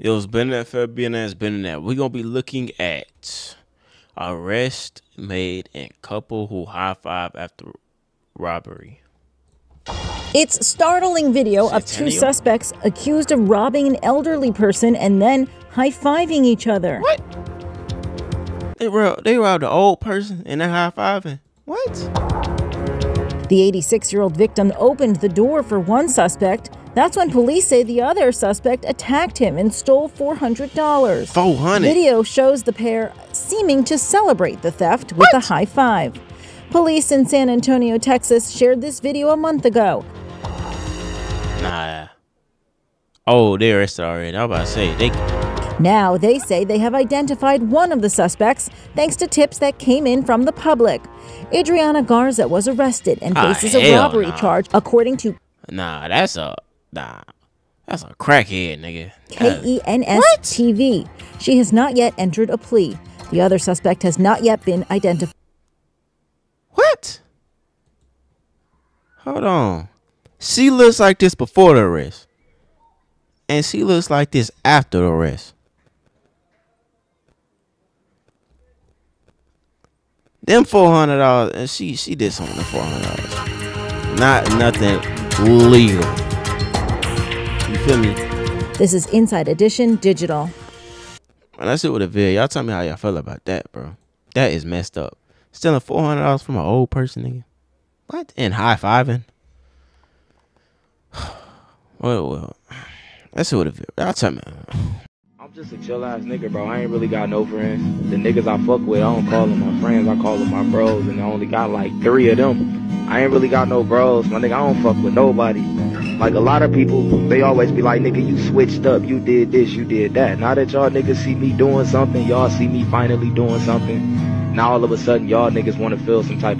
It was Bennett Fabian Bennett. We're gonna be looking at arrest made and couple who high five after robbery. It's startling video of two suspects accused of robbing an elderly person and then high fiving each other. What? They robbed they robbed an old person and they high fiving. What? The 86 year old victim opened the door for one suspect. That's when police say the other suspect attacked him and stole $400. Four hundred. Video shows the pair seeming to celebrate the theft with a high five. Police in San Antonio, Texas shared this video a month ago. Nah. Oh, they arrested already. I was about to say they Now they say they have identified one of the suspects thanks to tips that came in from the public. Adriana Garza was arrested and Ah, faces a robbery nah. charge, according to Nah, that's a nah. That's a crackhead, nigga. KENS TV. She has not yet entered a plea. The other suspect has not yet been identified. What? Hold on. She looks like this before the arrest. And she looks like this after the arrest. Them four hundred dollars and she she did something for four hundred dollars. Not nothing legal. You feel me? This is Inside Edition Digital. Man, that's it with a video. Y'all tell me how y'all feel about that, bro. That is messed up. Stealing four hundred dollars from an old person, nigga. What? And high fiving. well, well. That's it with a video. Y'all tell me. I'm just a chill ass nigga, bro. I ain't really got no friends. The niggas I fuck with, I don't call them my friends. I call them my bros, and I only got like three of them. I ain't really got no bros, my nigga. I don't fuck with nobody. Like a lot of people, they always be like, nigga, you switched up. You did this, you did that. Now that y'all niggas see me doing something, y'all see me finally doing something. Now all of a sudden, y'all niggas want to feel some type of